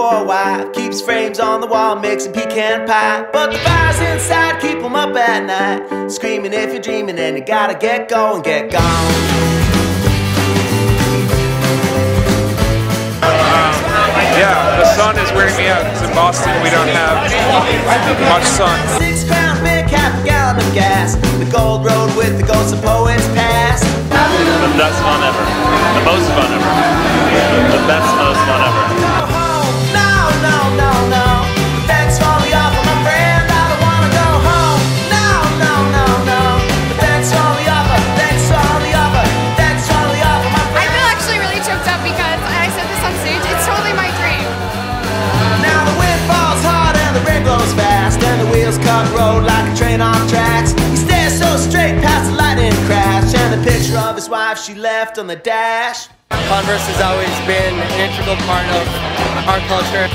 poor wife keeps frames on the wall, mixing pecan pie. But the fires inside keep him up at night, screaming if you're dreaming, and you gotta get going, get gone. Yeah, the sun is wearing me out because in Boston we don't have much sun. Six crown big half a gallon of gas. The gold road with the ghosts of poets past. The best fun ever. The most fun ever. The best, most fun ever. Wheels road like a train on tracks. He stares so straight past the lightning crash and the picture of his wife she left on the dash. Converse has always been an integral part of our culture.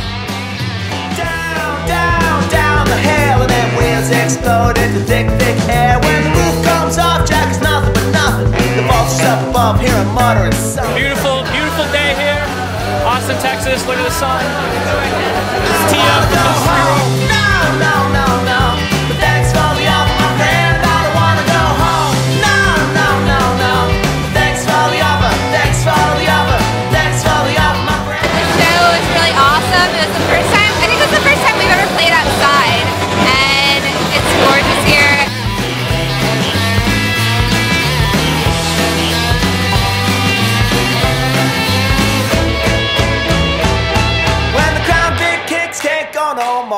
Down, down, down the hill and then wheels explode into thick, thick air. When the roof comes off, Jack is nothing but nothing. The vultures up above hear him muttering something. Beautiful, beautiful day here. Austin, Texas. Look at the sun.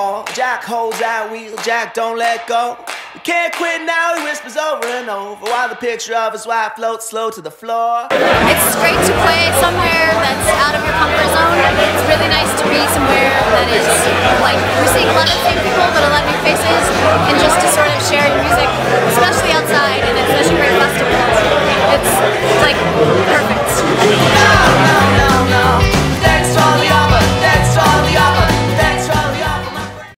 fall. Jack holds that wheel, Jack don't let go. You can't quit now, he whispers over and over while the picture of his wife floats slow to the floor. It's great to play somewhere that's out of your comfort zone. It's really nice to be somewhere.